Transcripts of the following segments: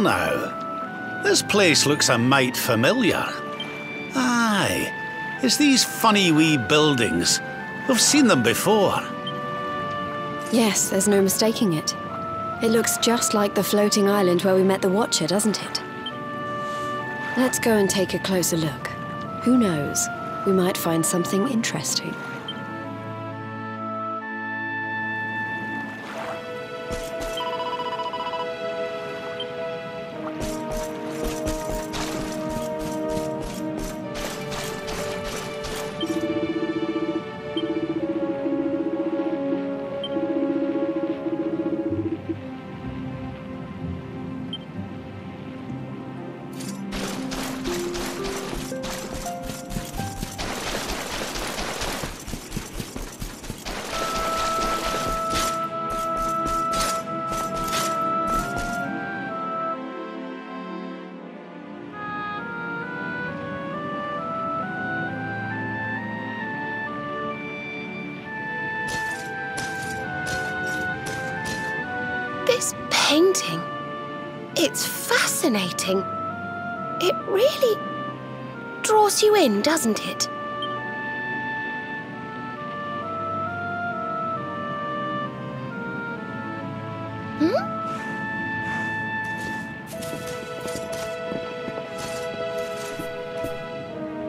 Now, this place looks a mite familiar. Aye, it's these funny wee buildings. We've seen them before. Yes, there's no mistaking it. It looks just like the floating island where we met the Watcher, doesn't it? Let's go and take a closer look. Who knows? We might find something interesting. Fascinating. It really draws you in, doesn't it?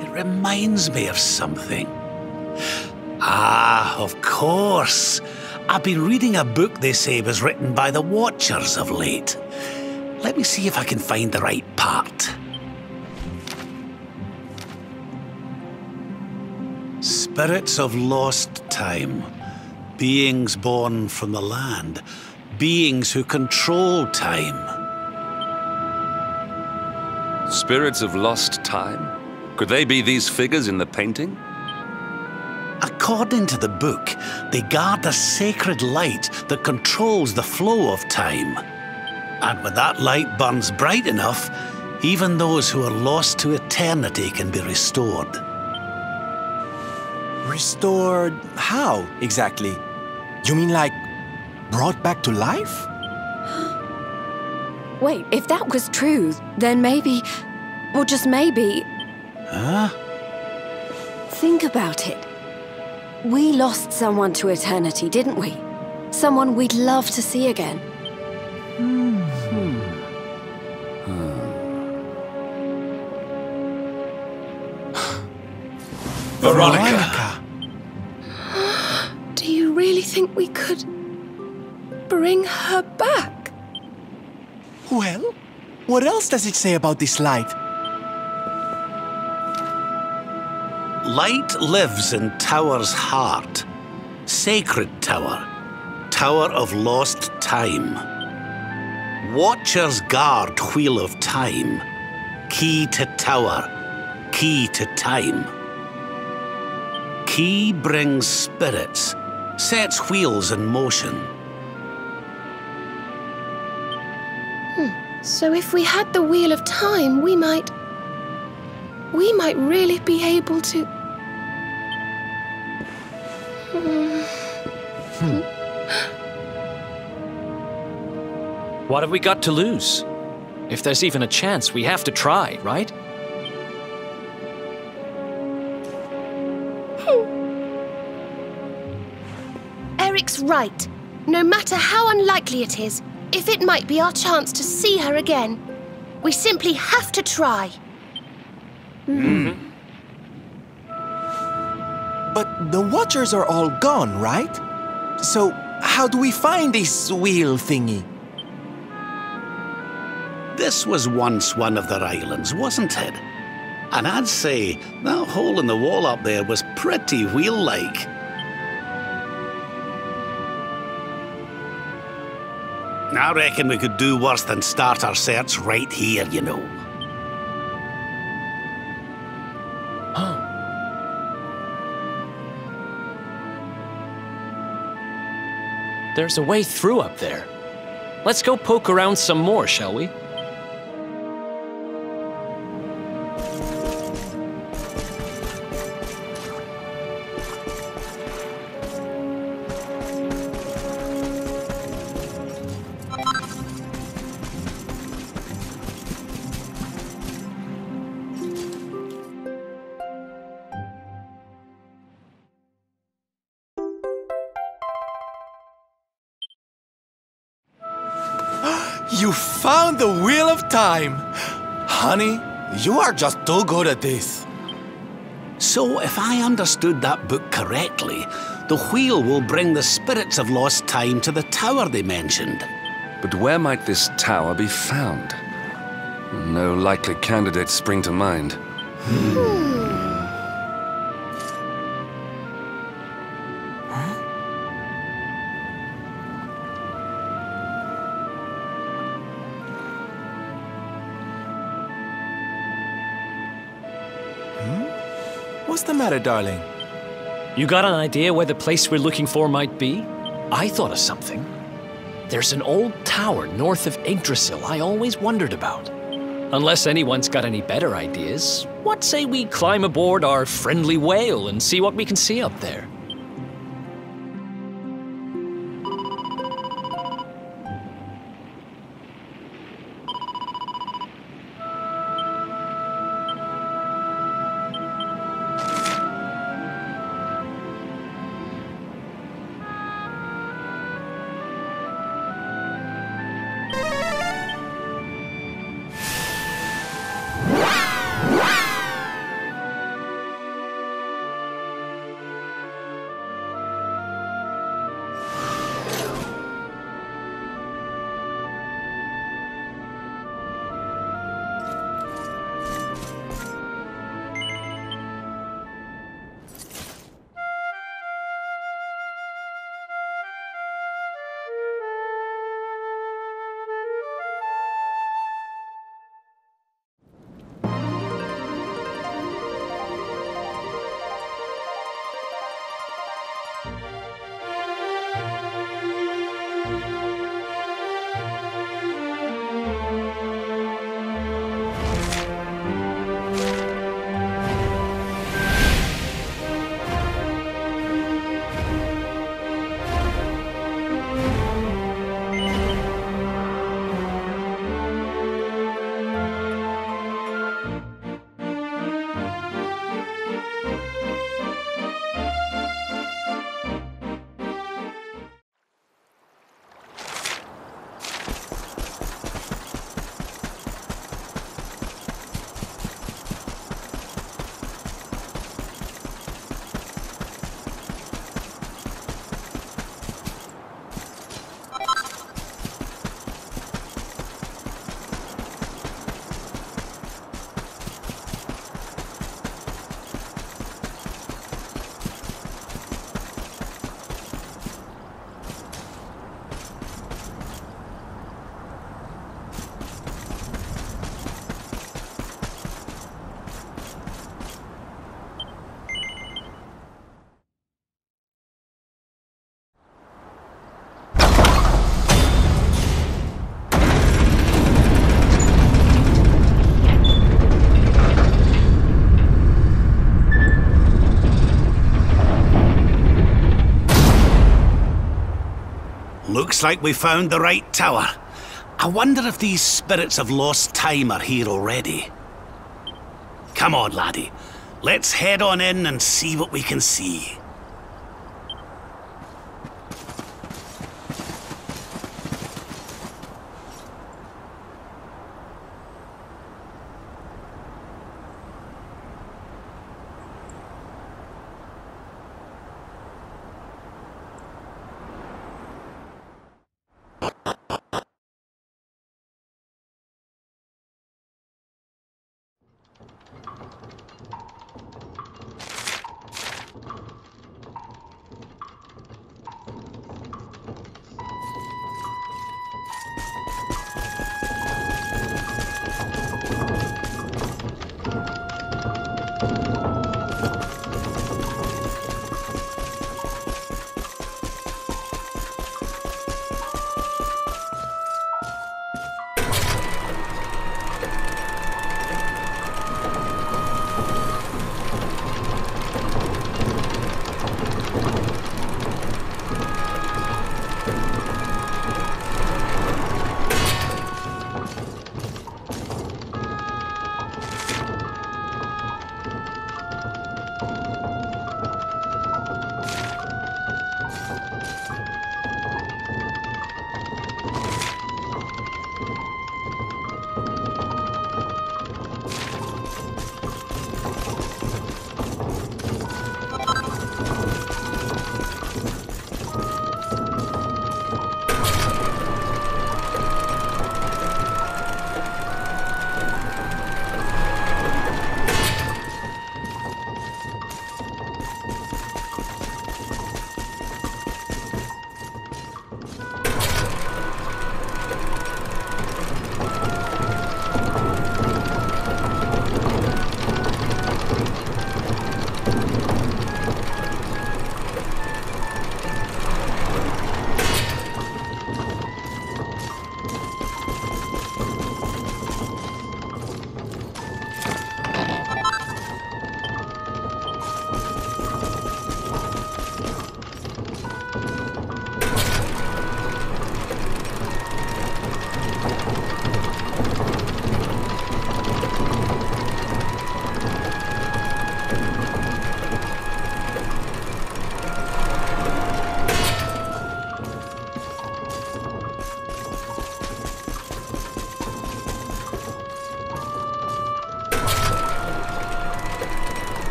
It reminds me of something. Ah, of course. I've been reading a book they say was written by the Watchers of late. Let me see if I can find the right part. Spirits of lost time. Beings born from the land. Beings who control time. Spirits of lost time? Could they be these figures in the painting? According to the book, they guard a sacred light that controls the flow of time. And when that light burns bright enough, even those who are lost to eternity can be restored. Restored how, exactly? You mean like brought back to life? Wait, if that was true, then maybe, or just maybe. Huh? Think about it. We lost someone to eternity, didn't we? Someone we'd love to see again. Veronica. Do you really think we could bring her back? Well, what else does it say about this light? Light lives in Tower's heart. Sacred Tower. Tower of Lost Time. Watchers guard Wheel of Time. Key to Tower. Key to Time. Key brings spirits, sets wheels in motion. Hmm. So if we had the Wheel of Time, we might. We might really be able to. Hmm. What have we got to lose? If there's even a chance, we have to try, right? Right. No matter how unlikely it is, if it might be our chance to see her again, we simply have to try. Hmm. But the Watchers are all gone, right? So, how do we find this wheel thingy? This was once one of their islands, wasn't it? And I'd say that hole in the wall up there was pretty wheel I reckon we could do worse than start our search right here, you know. There's a way through up there. Let's go poke around some more, shall we? Time! Honey, you are just too good at this. So, if I understood that book correctly, the wheel will bring the spirits of lost time to the tower they mentioned. But where might this tower be found? No likely candidates spring to mind. Hmm. What's the matter, darling? You got an idea where the place we're looking for might be? I thought of something. There's an old tower north of Yggdrasil I always wondered about. Unless anyone's got any better ideas, what say we climb aboard our friendly whale and see what we can see up there? Like we found the right tower. I wonder if these spirits of lost time are here already. Come on, laddie. Let's head on in and see what we can see.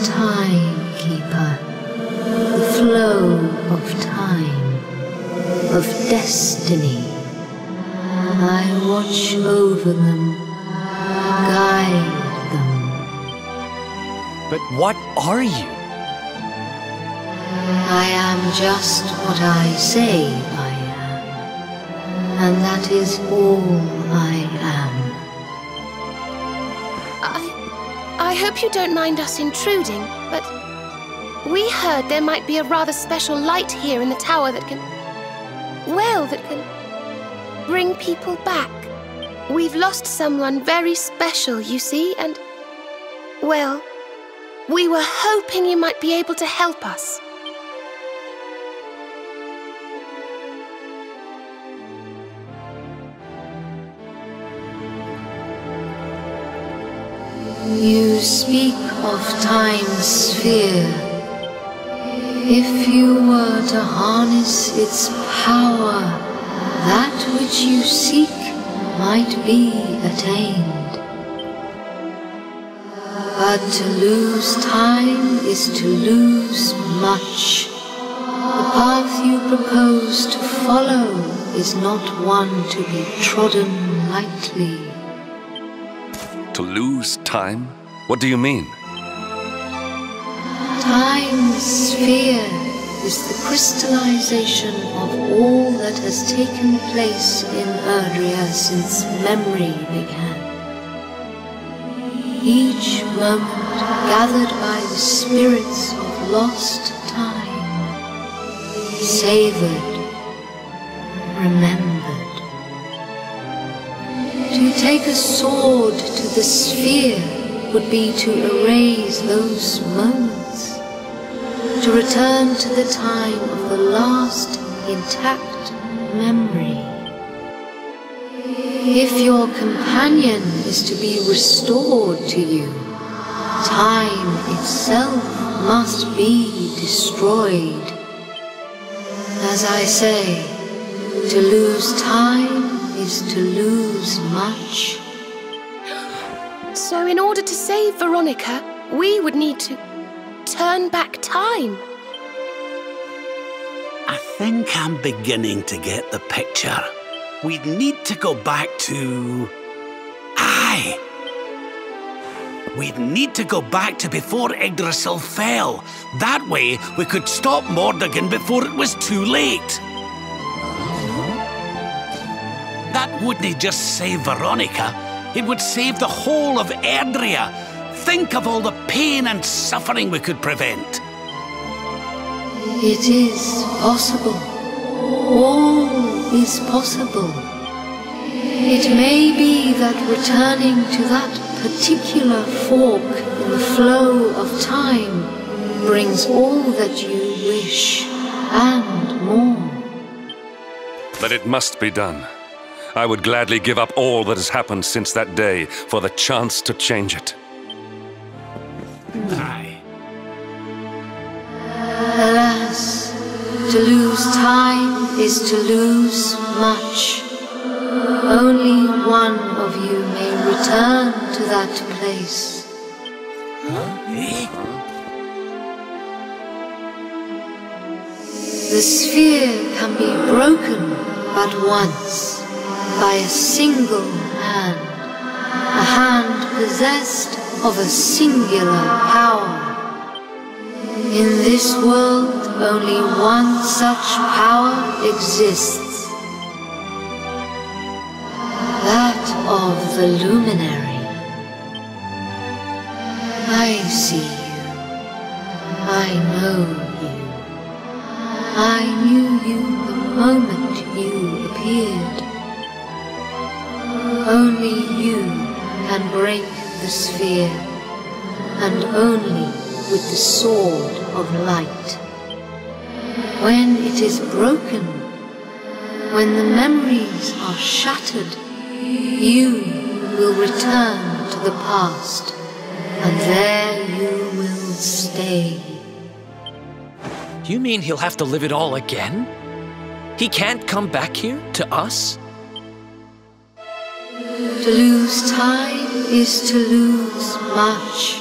The time the flow of time, of destiny. I watch over them, guide them. But what are you? I am just what I say hope you don't mind us intruding, but we heard there might be a rather special light here in the tower that can. Well, that can. bring people back. We've lost someone very special, you see, and. Well, we were hoping you might be able to help us. You speak of time's sphere. If you were to harness its power, that which you seek might be attained. But to lose time is to lose much. The path you propose to follow is not one to be trodden lightly. To lose time? What do you mean? Time's sphere is the crystallization of all that has taken place in Erdrea since memory began. Each moment gathered by the spirits of lost time, savored, remembered. To take a sword to the sphere would be to erase those moments, to return to the time of the last intact memory. If your companion is to be restored to you, time itself must be destroyed. As I say, to lose time is to lose much. So, in order to save Veronica, we would need to turn back time. I think I'm beginning to get the picture. We'd need to go back to. Aye! We'd need to go back to before Yggdrasil fell. That way, we could stop Mordegon before it was too late. Wouldn't he just save Veronica, it would save the whole of Erdrea. Think of all the pain and suffering we could prevent. It is possible. All is possible. It may be that returning to that particular fork in the flow of time brings all that you wish and more. But it must be done. I would gladly give up all that has happened since that day for the chance to change it. Aye. Alas, to lose time is to lose much. Only one of you may return to that place. The sphere can be broken but once by a single hand, a hand possessed of a singular power. In this world, only one such power exists. That of the luminary. I see you. I know you. I knew you the moment you appeared. Only you can break the sphere, and only with the sword of light. When it is broken, when the memories are shattered, you will return to the past, and there you will stay. You mean he'll have to live it all again? He can't come back here to us? To lose time is to lose much.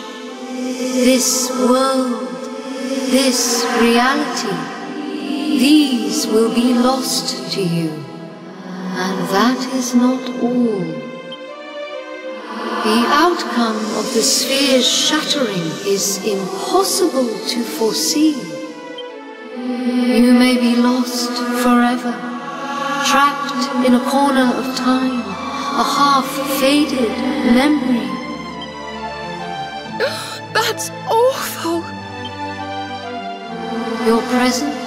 This world, this reality, these will be lost to you. And that is not all. The outcome of the sphere's shattering is impossible to foresee. You may be lost forever, trapped in a corner of time, a half-faded memory. That's awful. Your present,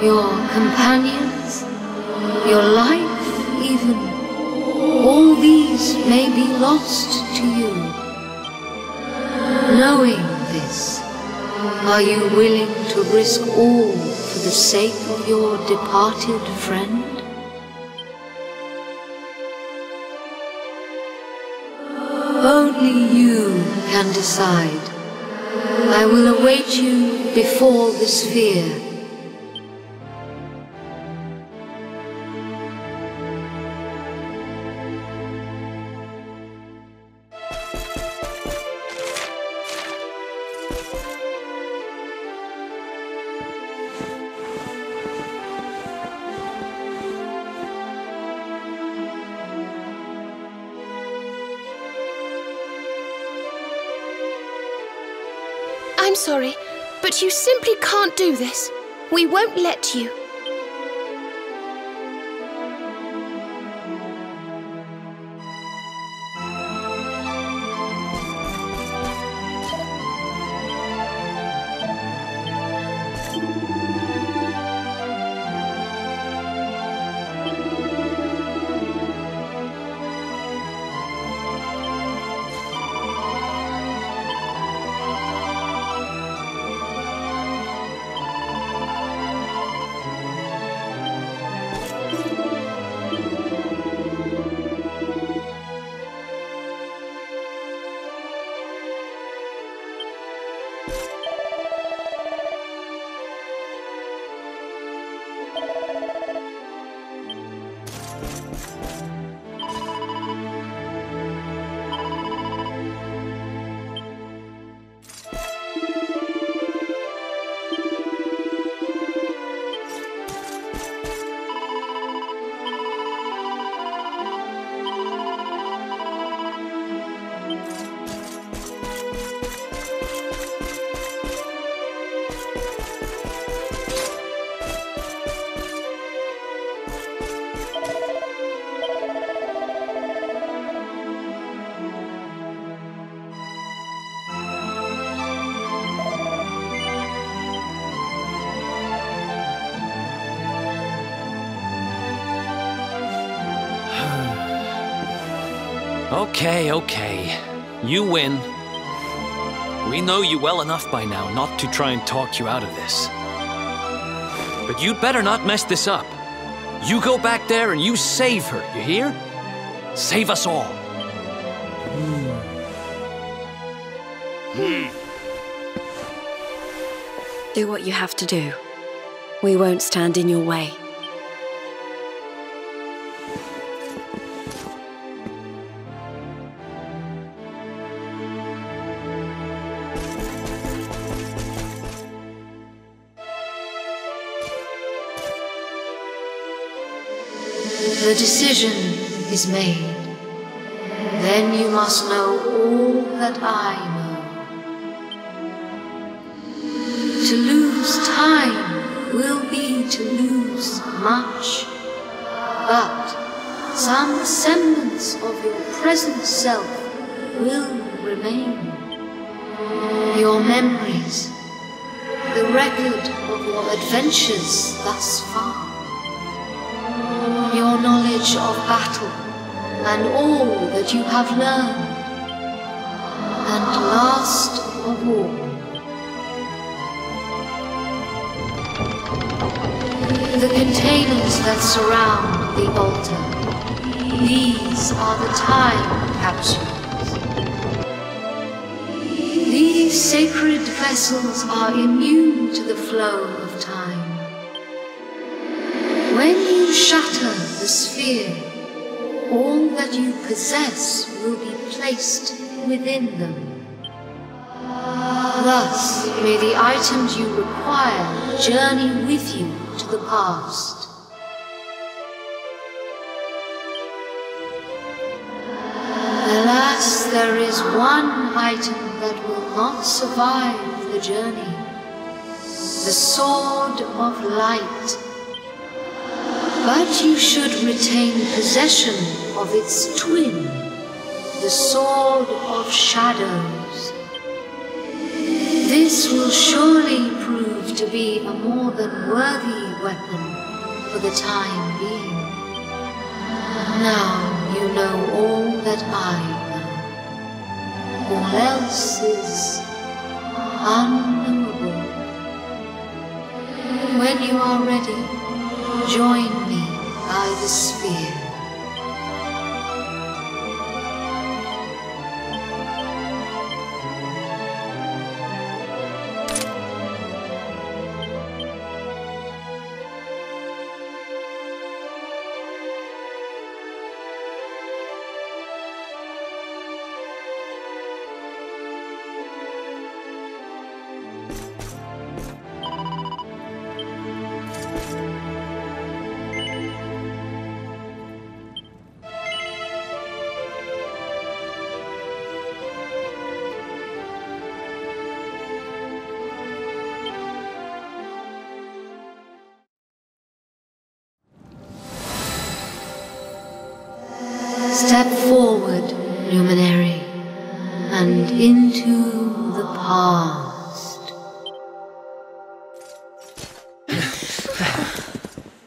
your companions, your life even, all these may be lost to you. Knowing this, are you willing to risk all for the sake of your departed friend? Can decide. I will await you before the sphere. Do this. We won't let you. Okay, okay. You win. We know you well enough by now not to try and talk you out of this. But you'd better not mess this up. You go back there and you save her, you hear? Save us all. Do what you have to do. We won't stand in your way. The decision is made. Then you must know all that I know. To lose time will be to lose much, but some semblance of your present self will remain. Your memories, the record of your adventures thus far your knowledge of battle and all that you have learned. And last of all, the containers that surround the altar. These are the time capsules. These sacred vessels are immune to the flow of time. When you shatter the sphere, all that you possess will be placed within them. Thus, may the items you require journey with you to the past. Alas, there is one item that will not survive the journey. The Sword of Light. But you should retain possession of its twin, the Sword of Shadows. This will surely prove to be a more than worthy weapon for the time being. Now you know all that I know. All else is unknowable. When you are ready, join me by the sphere. Step forward, luminary, and into the past.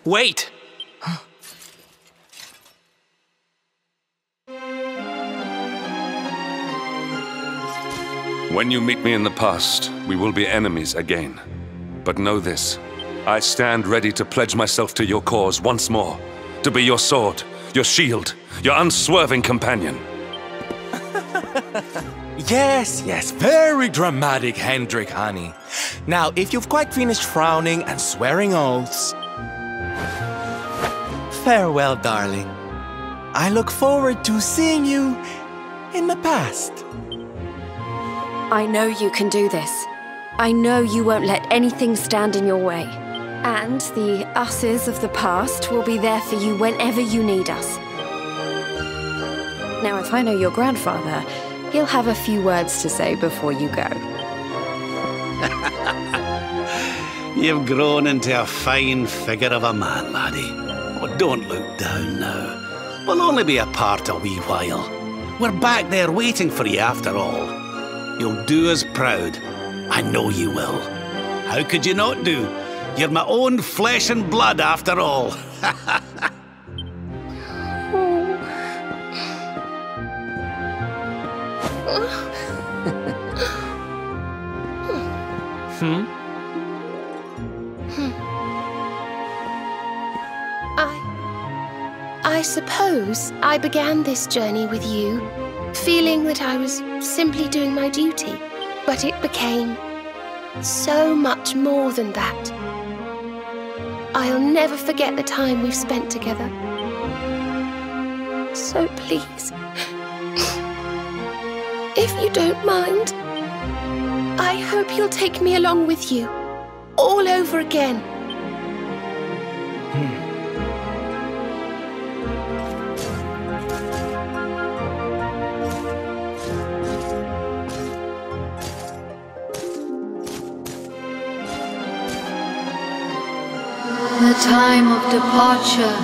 Wait! When you meet me in the past, we will be enemies again. But know this I stand ready to pledge myself to your cause once more, to be your sword, your shield, your unswerving companion. Yes, yes, very dramatic, Hendrik, honey. Now, if you've quite finished frowning and swearing oaths, farewell, darling. I look forward to seeing you in the past. I know you can do this. I know you won't let anything stand in your way. And the us's of the past will be there for you whenever you need us. Now, if I know your grandfather, he'll have a few words to say before you go. You've grown into a fine figure of a man, laddie. Oh, don't look down now. We'll only be apart a wee while. We're back there waiting for you after all. You'll do us proud. I know you will. How could you not do? You're my own flesh and blood after all. hmm? I. I suppose I began this journey with you, feeling that I was simply doing my duty. But it became so much more than that. I'll never forget the time we've spent together. So please, if you don't mind, I hope you'll take me along with you, all over again. Time of departure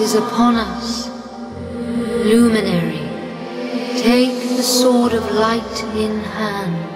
is upon us. Luminary, take the sword of light in hand.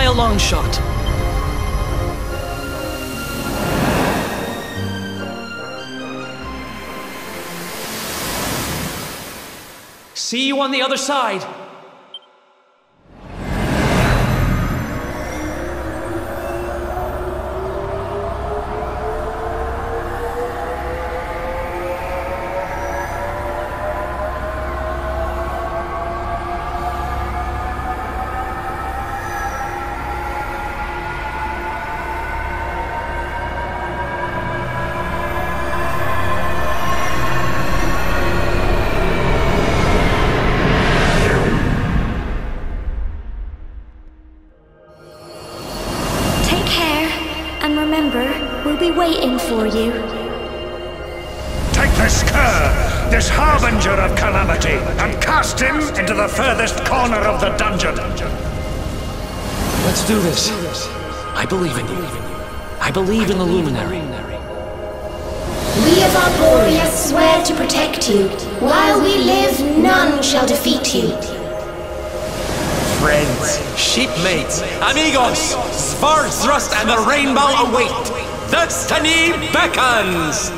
By a long shot. See you on the other side. I believe in the Luminary. We of Arboria swear to protect you. While we live, none shall defeat you. Friends, shipmates, amigos, Svarthrust and the Rainbow await. Destiny beckons!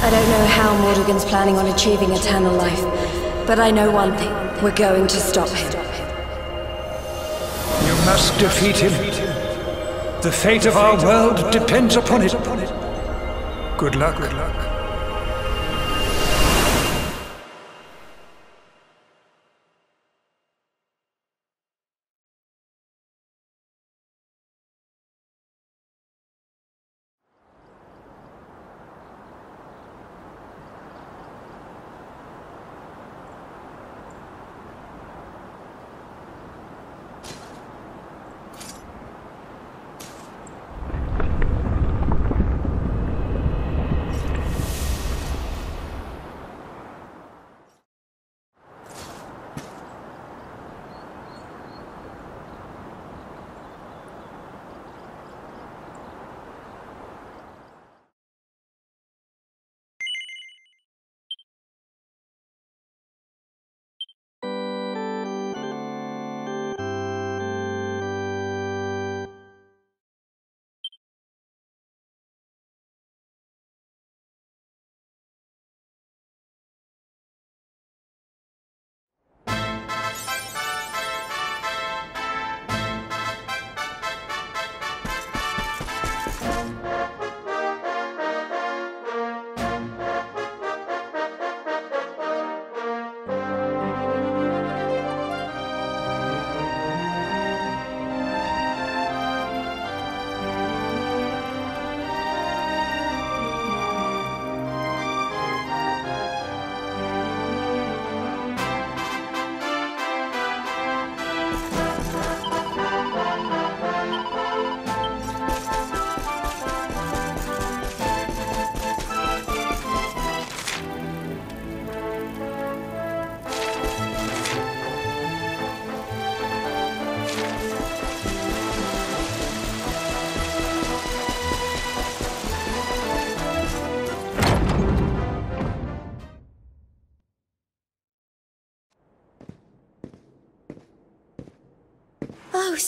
I don't know how Mordegon's planning on achieving eternal life, but I know one thing. We're going to stop him. You must defeat him. The fate of our world depends upon it. Good luck. Good luck.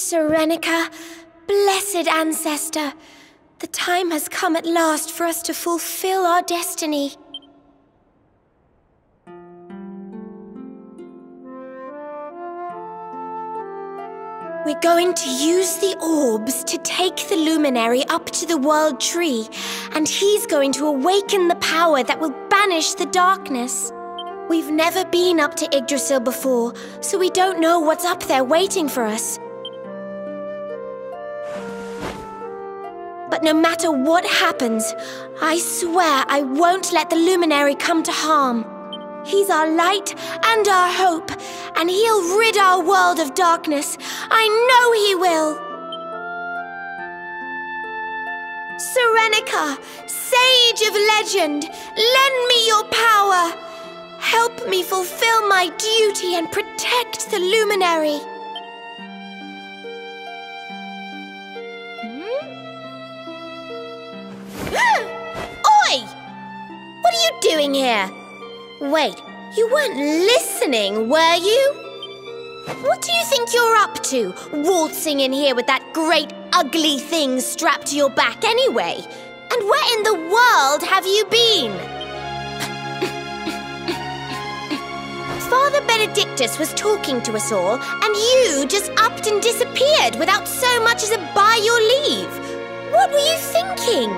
Serenica, blessed ancestor, the time has come at last for us to fulfill our destiny. We're going to use the orbs to take the luminary up to the world tree, and he's going to awaken the power that will banish the darkness. We've never been up to Yggdrasil before, so we don't know what's up there waiting for us. But no matter what happens, I swear I won't let the luminary come to harm. He's our light and our hope, and he'll rid our world of darkness. I know he will. Serenica, sage of legend, lend me your power. Help me fulfill my duty and protect the luminary. What are you doing here? Wait, you weren't listening, were you? What do you think you're up to, waltzing in here with that great ugly thing strapped to your back anyway? And where in the world have you been? Father Benedictus was talking to us all, and you just upped and disappeared without so much as a by your leave. What were you thinking?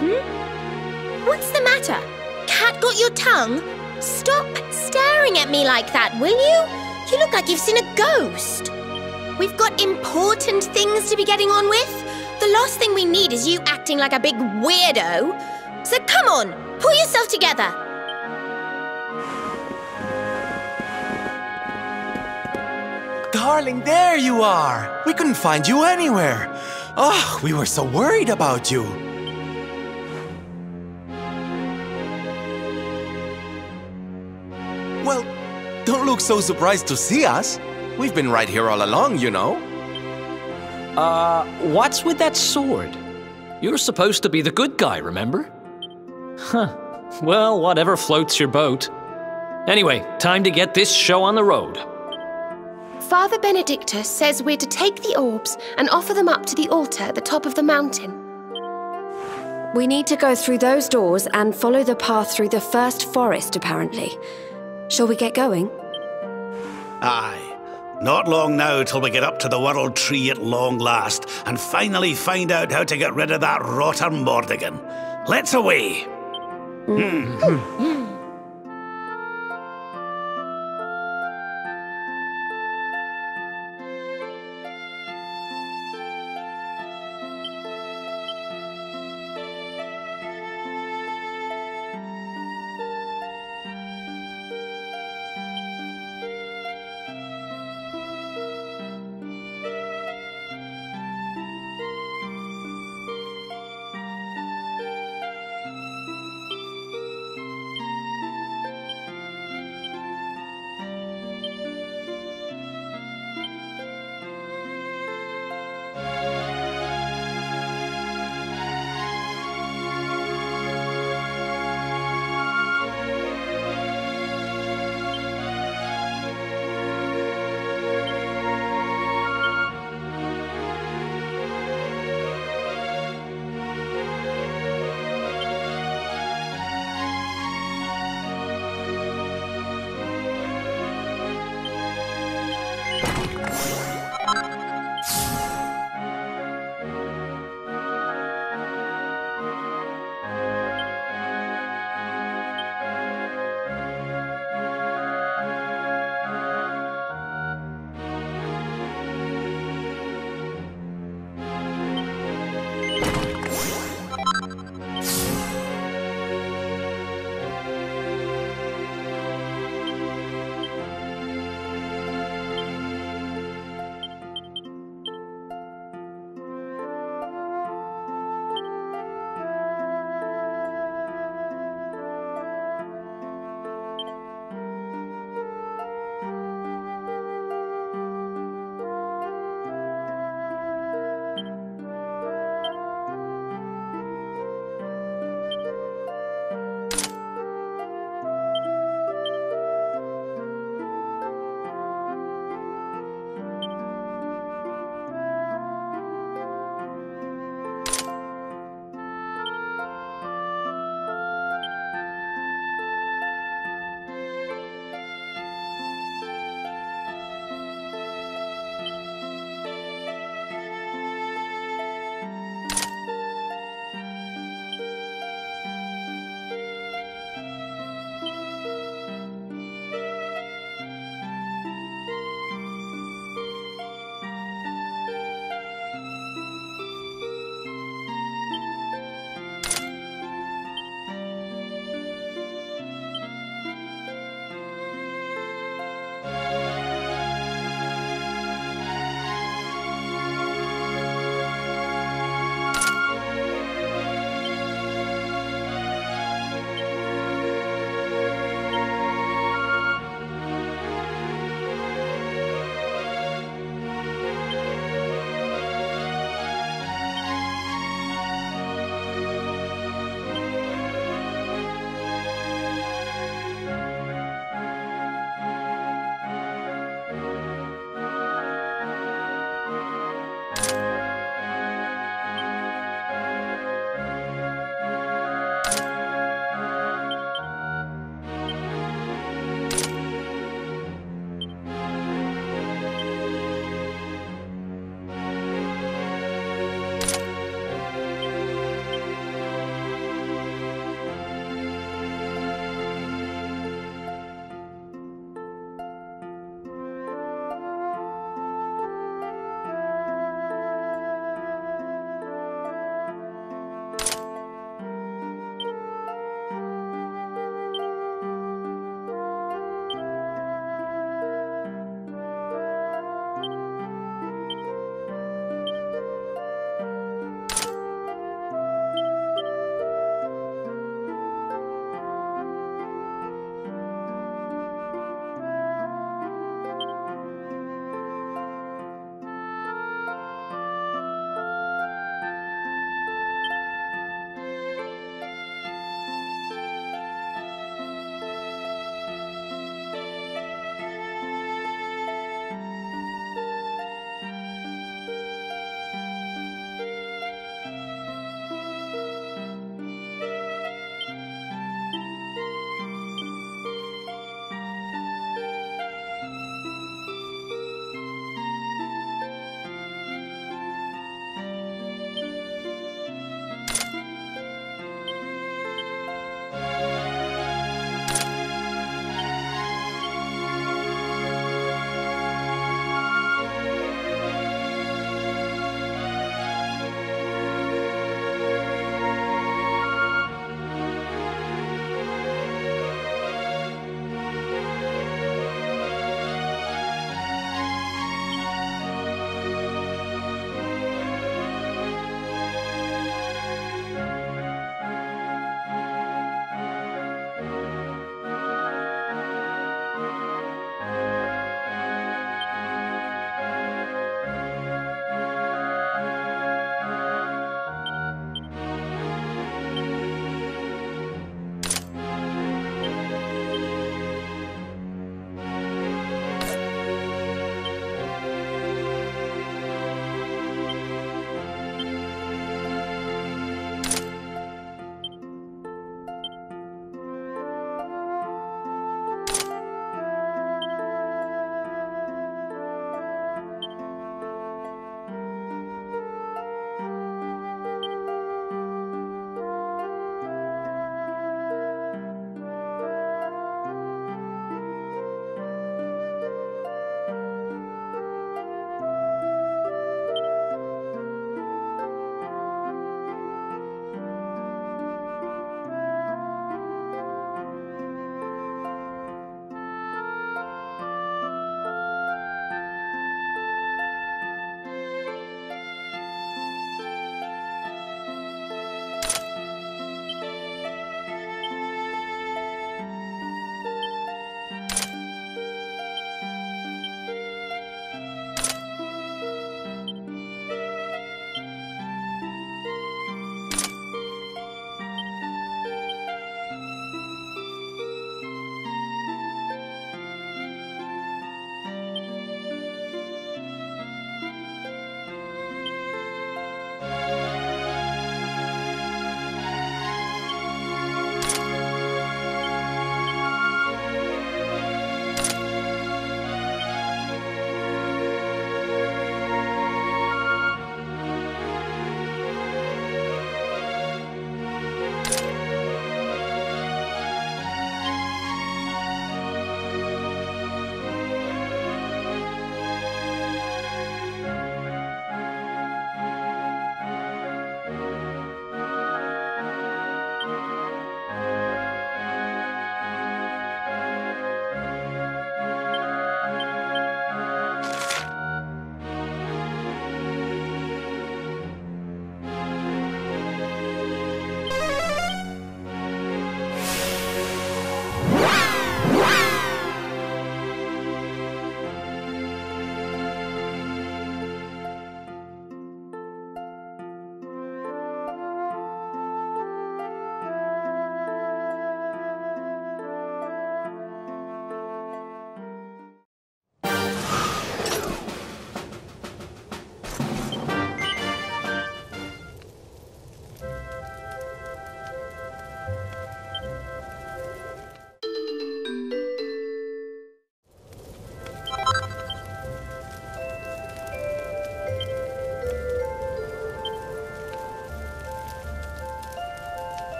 Hmm? What's the matter? Cat got your tongue? Stop staring at me like that, will you? You look like you've seen a ghost. We've got important things to be getting on with. The last thing we need is you acting like a big weirdo. So come on, pull yourself together. Darling, there you are! We couldn't find you anywhere. Oh, we were so worried about you. Don't look so surprised to see us. We've been right here all along, you know. Uh, what's with that sword? You're supposed to be the good guy, remember? Huh. Well, whatever floats your boat. Anyway, time to get this show on the road. Father Benedictus says we're to take the orbs and offer them up to the altar at the top of the mountain. We need to go through those doors and follow the path through the first forest, apparently. Shall we get going? Aye. Not long now till we get up to the World Tree at long last and finally find out how to get rid of that rotter Mordegon. Let's away!